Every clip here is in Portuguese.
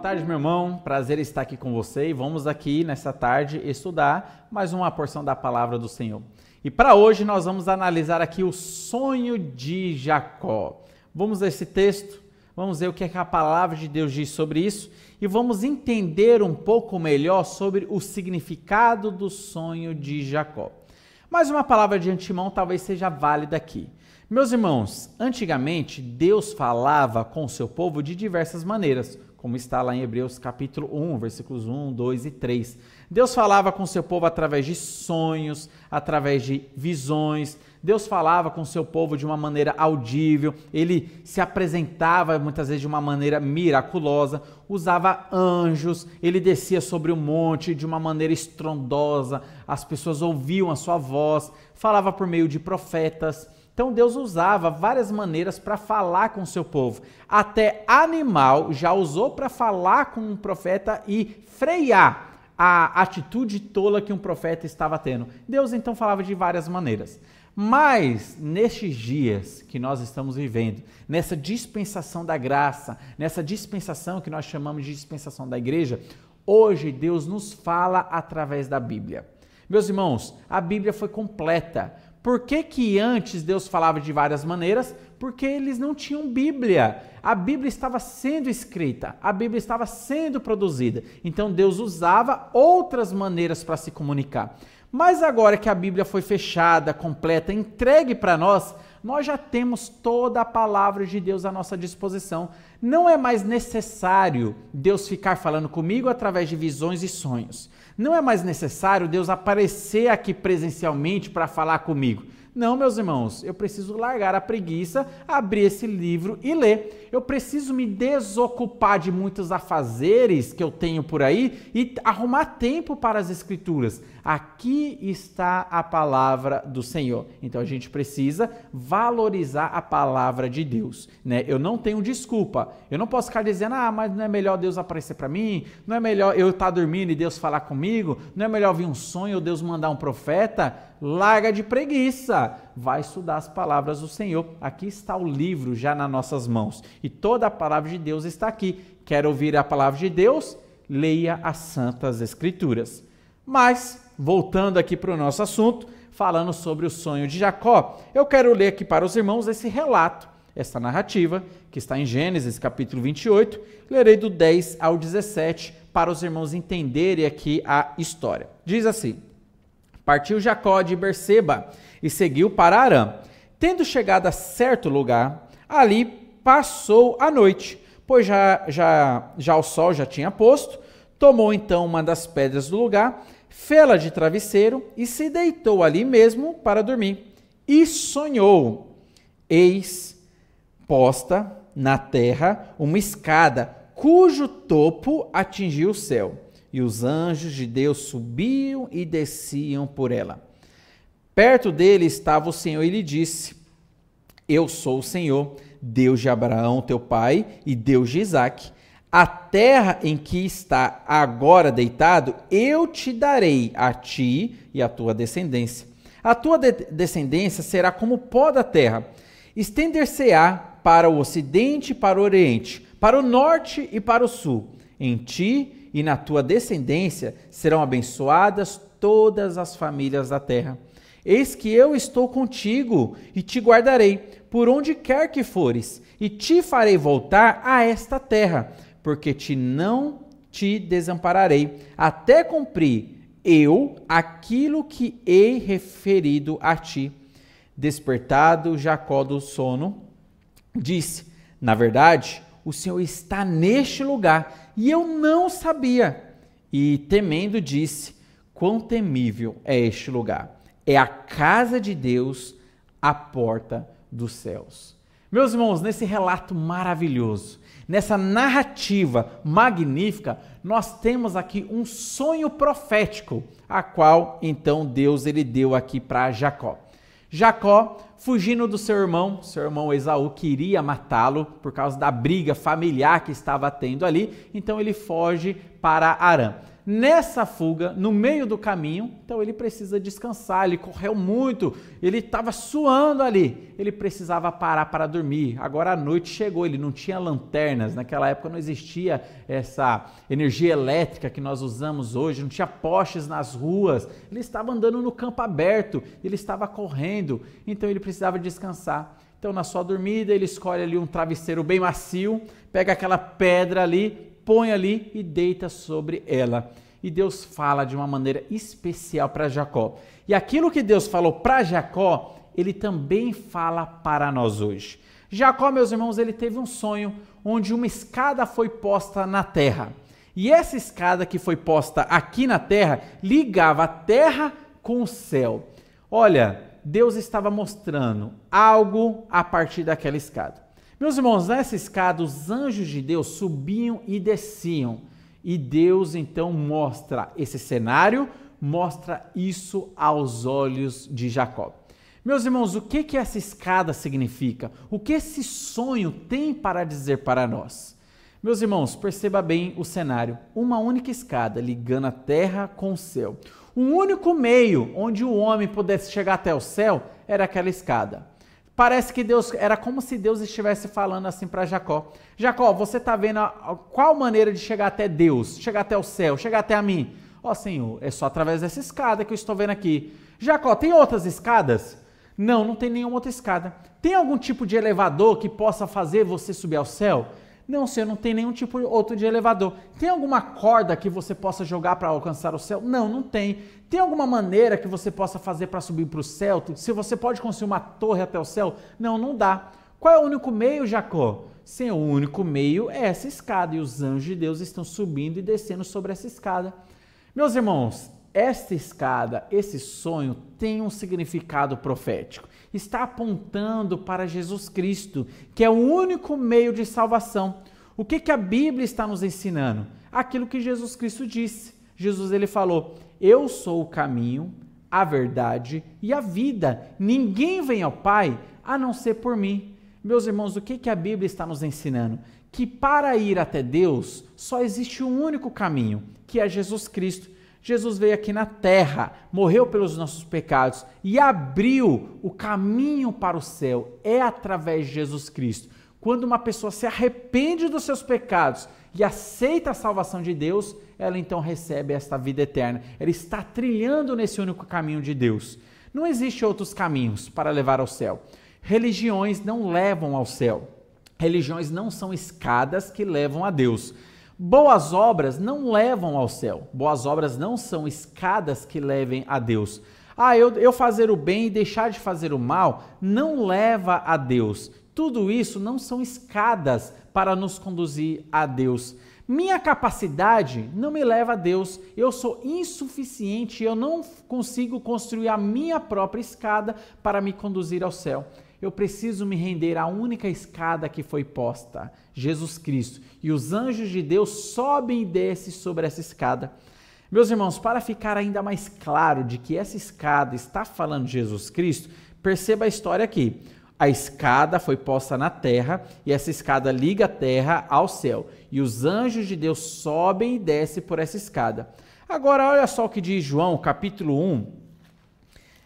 tarde, meu irmão. Prazer estar aqui com você e vamos aqui nessa tarde estudar mais uma porção da palavra do Senhor. E para hoje nós vamos analisar aqui o sonho de Jacó. Vamos ler esse texto, vamos ver o que, é que a palavra de Deus diz sobre isso e vamos entender um pouco melhor sobre o significado do sonho de Jacó. Mais uma palavra de antemão talvez seja válida aqui. Meus irmãos, antigamente Deus falava com o seu povo de diversas maneiras, como está lá em Hebreus capítulo 1, versículos 1, 2 e 3. Deus falava com seu povo através de sonhos, através de visões. Deus falava com seu povo de uma maneira audível, ele se apresentava muitas vezes de uma maneira miraculosa, usava anjos, ele descia sobre o monte de uma maneira estrondosa, as pessoas ouviam a sua voz, falava por meio de profetas. Então Deus usava várias maneiras para falar com o seu povo. Até animal já usou para falar com um profeta e frear a atitude tola que um profeta estava tendo. Deus então falava de várias maneiras. Mas nestes dias que nós estamos vivendo, nessa dispensação da graça, nessa dispensação que nós chamamos de dispensação da igreja, hoje Deus nos fala através da Bíblia. Meus irmãos, a Bíblia foi completa. Por que, que antes Deus falava de várias maneiras? Porque eles não tinham Bíblia. A Bíblia estava sendo escrita, a Bíblia estava sendo produzida. Então Deus usava outras maneiras para se comunicar. Mas agora que a Bíblia foi fechada, completa, entregue para nós, nós já temos toda a palavra de Deus à nossa disposição. Não é mais necessário Deus ficar falando comigo através de visões e sonhos. Não é mais necessário Deus aparecer aqui presencialmente para falar comigo. Não, meus irmãos, eu preciso largar a preguiça, abrir esse livro e ler. Eu preciso me desocupar de muitos afazeres que eu tenho por aí e arrumar tempo para as escrituras. Aqui está a palavra do Senhor. Então a gente precisa valorizar a palavra de Deus, né? Eu não tenho desculpa. Eu não posso ficar dizendo: "Ah, mas não é melhor Deus aparecer para mim? Não é melhor eu estar tá dormindo e Deus falar comigo? Não é melhor vir um sonho ou Deus mandar um profeta?" Larga de preguiça. Vai estudar as palavras do Senhor. Aqui está o livro já nas nossas mãos. E toda a palavra de Deus está aqui. Quer ouvir a palavra de Deus? Leia as Santas Escrituras. Mas, voltando aqui para o nosso assunto, falando sobre o sonho de Jacó, eu quero ler aqui para os irmãos esse relato, essa narrativa, que está em Gênesis capítulo 28. Lerei do 10 ao 17 para os irmãos entenderem aqui a história. Diz assim. Partiu Jacó de Berseba e seguiu para Arã. Tendo chegado a certo lugar, ali passou a noite, pois já, já, já o sol já tinha posto. Tomou então uma das pedras do lugar, fê-la de travesseiro e se deitou ali mesmo para dormir. E sonhou: eis posta na terra uma escada, cujo topo atingiu o céu e os anjos de Deus subiam e desciam por ela. Perto dele estava o Senhor e lhe disse: Eu sou o Senhor, Deus de Abraão, teu pai, e Deus de Isaque. A terra em que está agora deitado, eu te darei a ti e a tua descendência. A tua de descendência será como pó da terra. Estender-se-á para o ocidente e para o oriente, para o norte e para o sul. Em ti e na tua descendência serão abençoadas todas as famílias da terra. Eis que eu estou contigo e te guardarei por onde quer que fores, e te farei voltar a esta terra, porque te não te desampararei, até cumprir eu aquilo que hei referido a ti. Despertado Jacó do sono, disse: Na verdade, o Senhor está neste lugar e eu não sabia. E temendo disse: Quão temível é este lugar! É a casa de Deus, a porta dos céus. Meus irmãos, nesse relato maravilhoso, nessa narrativa magnífica, nós temos aqui um sonho profético, a qual então Deus ele deu aqui para Jacó. Jacó, fugindo do seu irmão, seu irmão Esaú queria matá-lo por causa da briga familiar que estava tendo ali, então ele foge para Arã. Nessa fuga, no meio do caminho, então ele precisa descansar. Ele correu muito, ele estava suando ali, ele precisava parar para dormir. Agora a noite chegou, ele não tinha lanternas, naquela época não existia essa energia elétrica que nós usamos hoje, não tinha postes nas ruas, ele estava andando no campo aberto, ele estava correndo, então ele precisava descansar. Então, na sua dormida, ele escolhe ali um travesseiro bem macio, pega aquela pedra ali, põe ali e deita sobre ela. E Deus fala de uma maneira especial para Jacó. E aquilo que Deus falou para Jacó, ele também fala para nós hoje. Jacó, meus irmãos, ele teve um sonho onde uma escada foi posta na terra. E essa escada que foi posta aqui na terra ligava a terra com o céu. Olha, Deus estava mostrando algo a partir daquela escada. Meus irmãos, nessa escada, os anjos de Deus subiam e desciam. E Deus então mostra esse cenário, mostra isso aos olhos de Jacó. Meus irmãos, o que, que essa escada significa? O que esse sonho tem para dizer para nós? Meus irmãos, perceba bem o cenário: uma única escada ligando a terra com o céu. Um único meio onde o homem pudesse chegar até o céu era aquela escada. Parece que Deus era como se Deus estivesse falando assim para Jacó: Jacó, você está vendo a, a, qual maneira de chegar até Deus, chegar até o céu, chegar até a mim? Ó oh, Senhor, é só através dessa escada que eu estou vendo aqui. Jacó, tem outras escadas? Não, não tem nenhuma outra escada. Tem algum tipo de elevador que possa fazer você subir ao céu? Não, Senhor, não tem nenhum tipo outro de elevador. Tem alguma corda que você possa jogar para alcançar o céu? Não, não tem. Tem alguma maneira que você possa fazer para subir para o céu? Se você pode construir uma torre até o céu? Não, não dá. Qual é o único meio, Jacó? Sim, o único meio é essa escada e os anjos de Deus estão subindo e descendo sobre essa escada. Meus irmãos, esta escada, esse sonho tem um significado profético. Está apontando para Jesus Cristo, que é o único meio de salvação. O que, que a Bíblia está nos ensinando? Aquilo que Jesus Cristo disse. Jesus ele falou: Eu sou o caminho, a verdade e a vida. Ninguém vem ao Pai a não ser por mim. Meus irmãos, o que, que a Bíblia está nos ensinando? Que para ir até Deus só existe um único caminho, que é Jesus Cristo. Jesus veio aqui na terra, morreu pelos nossos pecados e abriu o caminho para o céu. É através de Jesus Cristo. Quando uma pessoa se arrepende dos seus pecados e aceita a salvação de Deus, ela então recebe esta vida eterna. Ela está trilhando nesse único caminho de Deus. Não existe outros caminhos para levar ao céu. Religiões não levam ao céu. Religiões não são escadas que levam a Deus. Boas obras não levam ao céu. Boas obras não são escadas que levem a Deus. Ah, eu, eu fazer o bem e deixar de fazer o mal não leva a Deus. Tudo isso não são escadas para nos conduzir a Deus. Minha capacidade não me leva a Deus. Eu sou insuficiente, eu não consigo construir a minha própria escada para me conduzir ao céu eu preciso me render à única escada que foi posta, Jesus Cristo. E os anjos de Deus sobem e descem sobre essa escada. Meus irmãos, para ficar ainda mais claro de que essa escada está falando de Jesus Cristo, perceba a história aqui. A escada foi posta na terra e essa escada liga a terra ao céu. E os anjos de Deus sobem e descem por essa escada. Agora, olha só o que diz João, capítulo 1,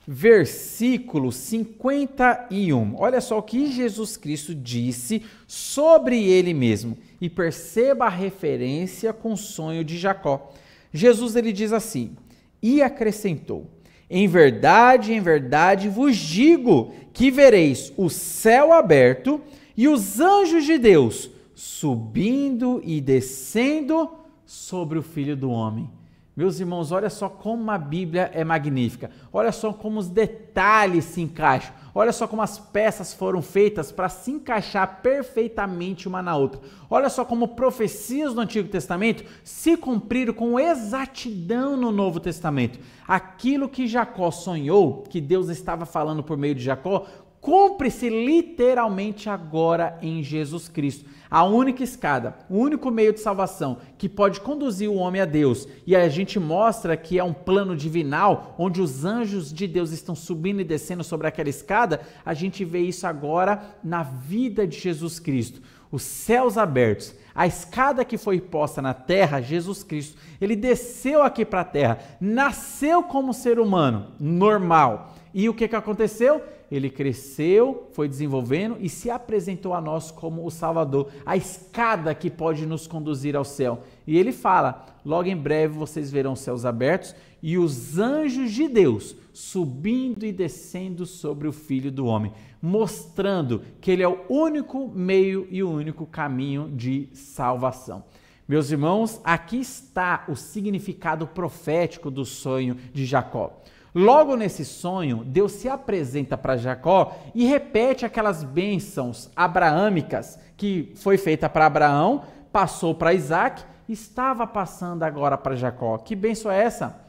versículo 51. Olha só o que Jesus Cristo disse sobre ele mesmo. E perceba a referência com o sonho de Jacó. Jesus ele diz assim: "E acrescentou: Em verdade, em verdade vos digo que vereis o céu aberto e os anjos de Deus subindo e descendo sobre o Filho do homem." Meus irmãos, olha só como a Bíblia é magnífica. Olha só como os detalhes se encaixam. Olha só como as peças foram feitas para se encaixar perfeitamente uma na outra. Olha só como profecias do Antigo Testamento se cumpriram com exatidão no Novo Testamento. Aquilo que Jacó sonhou, que Deus estava falando por meio de Jacó, cumpre-se literalmente agora em Jesus Cristo. A única escada, o único meio de salvação que pode conduzir o homem a Deus. E a gente mostra que é um plano divinal, onde os anjos de Deus estão subindo e descendo sobre aquela escada. A gente vê isso agora na vida de Jesus Cristo. os céus abertos, a escada que foi posta na terra, Jesus Cristo, ele desceu aqui para a terra, nasceu como ser humano normal. E o que, que aconteceu? Ele cresceu, foi desenvolvendo e se apresentou a nós como o Salvador, a escada que pode nos conduzir ao céu. E ele fala: logo em breve vocês verão céus abertos e os anjos de Deus subindo e descendo sobre o Filho do Homem, mostrando que ele é o único meio e o único caminho de salvação. Meus irmãos, aqui está o significado profético do sonho de Jacó. Logo nesse sonho, Deus se apresenta para Jacó e repete aquelas bênçãos abraâmicas que foi feita para Abraão, passou para Isaac, estava passando agora para Jacó. Que bênção é essa?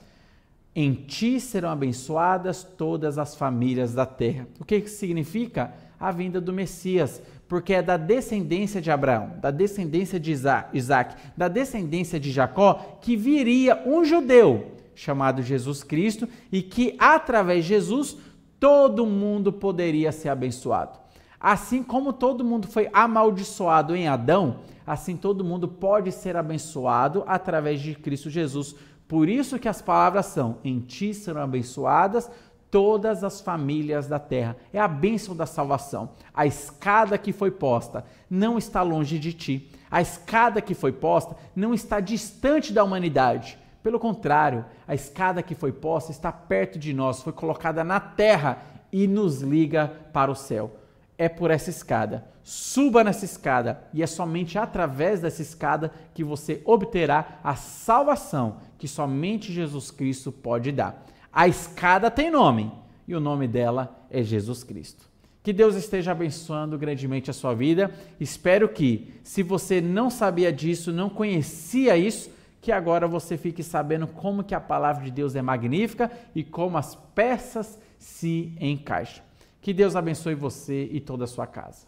Em ti serão abençoadas todas as famílias da terra. O que, que significa? A vinda do Messias, porque é da descendência de Abraão, da descendência de Isaac, da descendência de Jacó, que viria um judeu chamado Jesus Cristo e que através de Jesus todo mundo poderia ser abençoado. Assim como todo mundo foi amaldiçoado em Adão, assim todo mundo pode ser abençoado através de Cristo Jesus por isso que as palavras são: em ti serão abençoadas todas as famílias da terra. É a bênção da salvação. A escada que foi posta não está longe de ti. A escada que foi posta não está distante da humanidade. Pelo contrário, a escada que foi posta está perto de nós, foi colocada na terra e nos liga para o céu. É por essa escada. Suba nessa escada e é somente através dessa escada que você obterá a salvação que somente Jesus Cristo pode dar. A escada tem nome e o nome dela é Jesus Cristo. Que Deus esteja abençoando grandemente a sua vida. Espero que, se você não sabia disso, não conhecia isso, que agora você fique sabendo como que a palavra de Deus é magnífica e como as peças se encaixam. Que Deus abençoe você e toda a sua casa.